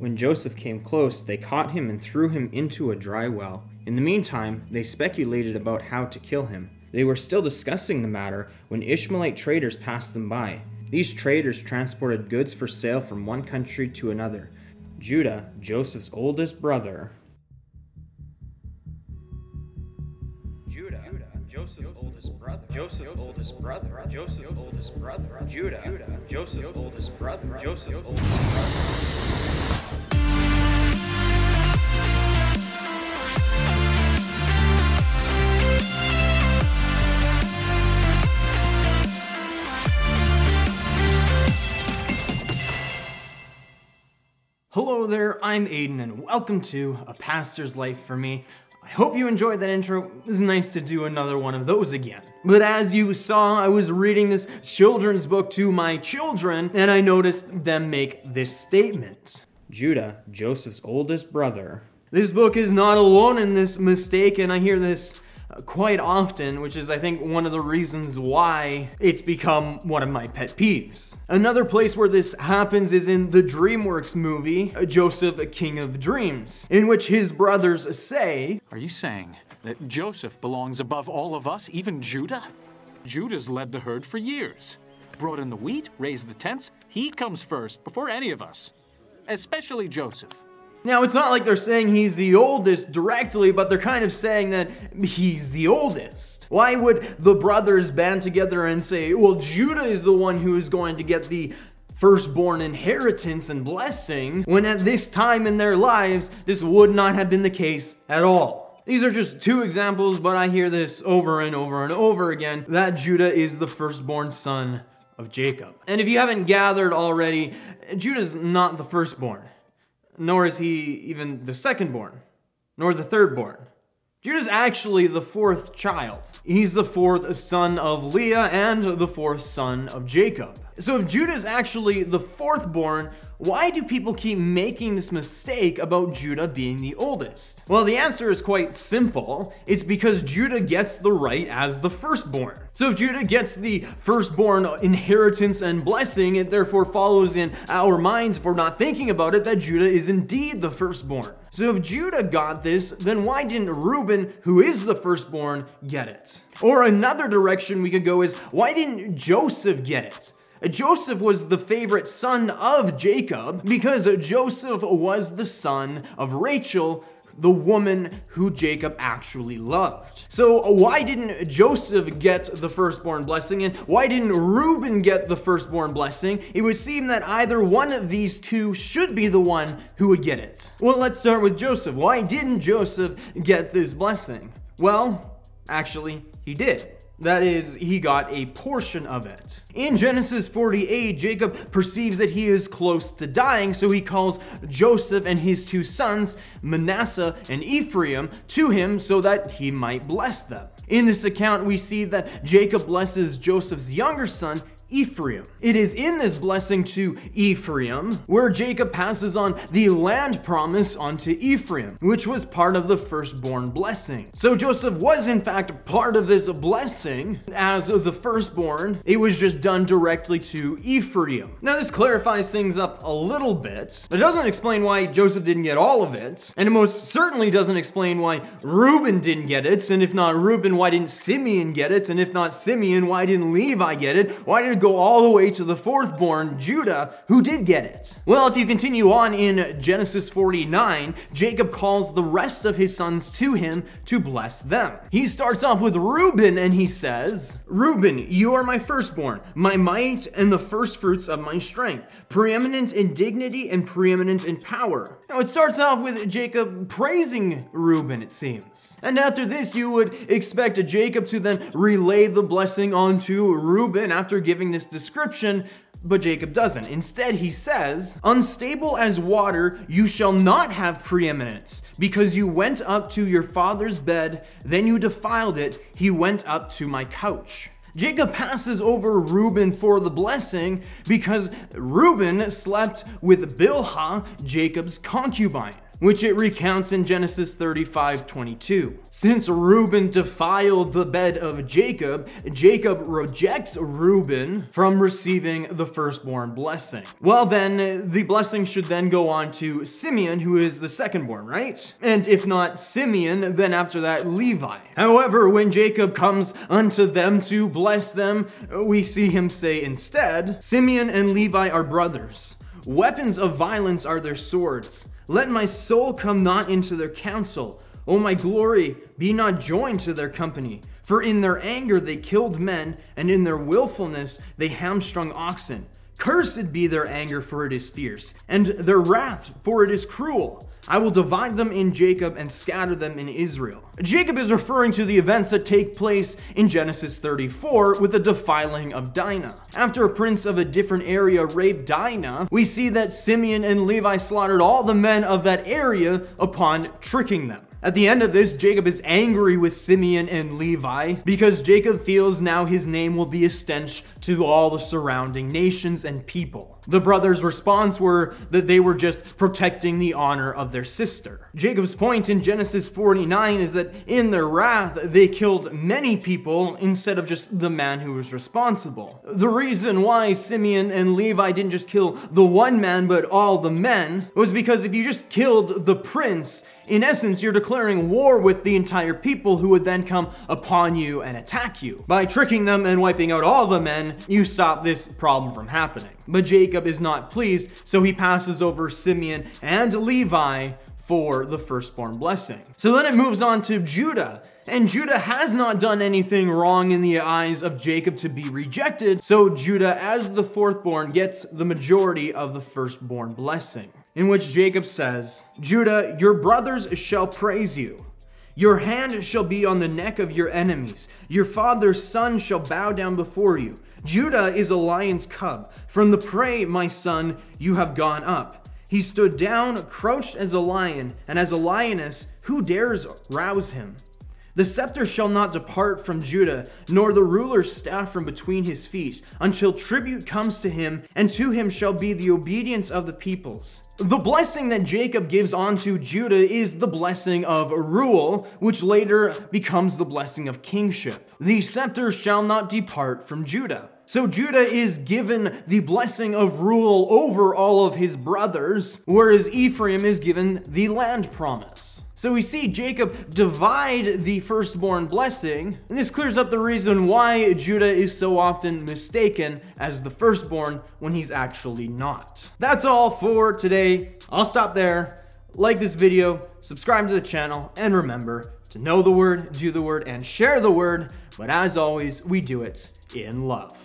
When Joseph came close, they caught him and threw him into a dry well. In the meantime, they speculated about how to kill him. They were still discussing the matter when Ishmaelite traders passed them by. These traders transported goods for sale from one country to another. Judah, Joseph's oldest brother, Joseph's oldest brother, Joseph's oldest brother, Joseph's oldest brother, Judah, Joseph's oldest brother, Joseph's oldest brother. Hello there, I'm Aiden, and welcome to A Pastor's Life for Me. I hope you enjoyed that intro. It was nice to do another one of those again. But as you saw, I was reading this children's book to my children, and I noticed them make this statement Judah, Joseph's oldest brother. This book is not alone in this mistake, and I hear this quite often, which is, I think, one of the reasons why it's become one of my pet peeves. Another place where this happens is in the DreamWorks movie, Joseph, King of Dreams, in which his brothers say, Are you saying that Joseph belongs above all of us, even Judah? Judah's led the herd for years. Brought in the wheat, raised the tents. He comes first before any of us, especially Joseph. Now, it's not like they're saying he's the oldest directly, but they're kind of saying that he's the oldest. Why would the brothers band together and say, well, Judah is the one who is going to get the firstborn inheritance and blessing, when at this time in their lives, this would not have been the case at all? These are just two examples, but I hear this over and over and over again that Judah is the firstborn son of Jacob. And if you haven't gathered already, Judah's not the firstborn nor is he even the secondborn, nor the thirdborn. Judah's actually the fourth child. He's the fourth son of Leah and the fourth son of Jacob. So if Judah's actually the fourth born, why do people keep making this mistake about Judah being the oldest? Well, the answer is quite simple. It's because Judah gets the right as the firstborn. So if Judah gets the firstborn inheritance and blessing, it therefore follows in our minds, if we're not thinking about it, that Judah is indeed the firstborn. So if Judah got this, then why didn't Reuben, who is the firstborn, get it? Or another direction we could go is, why didn't Joseph get it? Joseph was the favorite son of Jacob because Joseph was the son of Rachel, the woman who Jacob actually loved. So why didn't Joseph get the firstborn blessing and why didn't Reuben get the firstborn blessing? It would seem that either one of these two should be the one who would get it. Well, let's start with Joseph. Why didn't Joseph get this blessing? Well, actually, he did. That is, he got a portion of it. In Genesis 48, Jacob perceives that he is close to dying, so he calls Joseph and his two sons, Manasseh and Ephraim, to him so that he might bless them. In this account, we see that Jacob blesses Joseph's younger son, Ephraim. It is in this blessing to Ephraim where Jacob passes on the land promise onto Ephraim, which was part of the firstborn blessing. So Joseph was in fact part of this blessing as the firstborn. It was just done directly to Ephraim. Now this clarifies things up a little bit, but it doesn't explain why Joseph didn't get all of it, and it most certainly doesn't explain why Reuben didn't get it, and if not Reuben, why didn't Simeon get it, and if not Simeon, why didn't Levi get it? Why did go all the way to the fourth born, Judah, who did get it. Well, if you continue on in Genesis 49, Jacob calls the rest of his sons to him to bless them. He starts off with Reuben and he says, Reuben, you are my firstborn, my might and the firstfruits of my strength, preeminent in dignity and preeminent in power. Now it starts off with Jacob praising Reuben, it seems. And after this, you would expect Jacob to then relay the blessing onto Reuben after giving this description, but Jacob doesn't. Instead, he says, Unstable as water, you shall not have preeminence, because you went up to your father's bed, then you defiled it, he went up to my couch. Jacob passes over Reuben for the blessing because Reuben slept with Bilhah, Jacob's concubine. Which it recounts in Genesis 35 22. Since Reuben defiled the bed of Jacob, Jacob rejects Reuben from receiving the firstborn blessing. Well, then, the blessing should then go on to Simeon, who is the secondborn, right? And if not Simeon, then after that, Levi. However, when Jacob comes unto them to bless them, we see him say instead, Simeon and Levi are brothers. Weapons of violence are their swords. Let my soul come not into their counsel. O my glory, be not joined to their company. For in their anger they killed men, and in their wilfulness they hamstrung oxen. Cursed be their anger, for it is fierce, and their wrath, for it is cruel. I will divide them in Jacob and scatter them in Israel. Jacob is referring to the events that take place in Genesis 34 with the defiling of Dinah. After a prince of a different area raped Dinah, we see that Simeon and Levi slaughtered all the men of that area upon tricking them. At the end of this, Jacob is angry with Simeon and Levi because Jacob feels now his name will be a stench to all the surrounding nations and people. The brothers' response were that they were just protecting the honor of their sister. Jacob's point in Genesis 49 is that in their wrath, they killed many people instead of just the man who was responsible. The reason why Simeon and Levi didn't just kill the one man but all the men was because if you just killed the prince, in essence, you're declaring war with the entire people who would then come upon you and attack you. By tricking them and wiping out all the men, you stop this problem from happening. But Jacob is not pleased, so he passes over Simeon and Levi for the firstborn blessing. So then it moves on to Judah. And Judah has not done anything wrong in the eyes of Jacob to be rejected, so Judah, as the fourthborn, gets the majority of the firstborn blessing in which Jacob says, Judah, your brothers shall praise you. Your hand shall be on the neck of your enemies. Your father's son shall bow down before you. Judah is a lion's cub. From the prey, my son, you have gone up. He stood down, crouched as a lion, and as a lioness, who dares rouse him? The scepter shall not depart from Judah, nor the ruler's staff from between his feet, until tribute comes to him, and to him shall be the obedience of the peoples. The blessing that Jacob gives onto Judah is the blessing of rule, which later becomes the blessing of kingship. The scepter shall not depart from Judah. So Judah is given the blessing of rule over all of his brothers, whereas Ephraim is given the land promise. So we see Jacob divide the firstborn blessing, and this clears up the reason why Judah is so often mistaken as the firstborn when he's actually not. That's all for today. I'll stop there. Like this video, subscribe to the channel, and remember to know the word, do the word, and share the word. But as always, we do it in love.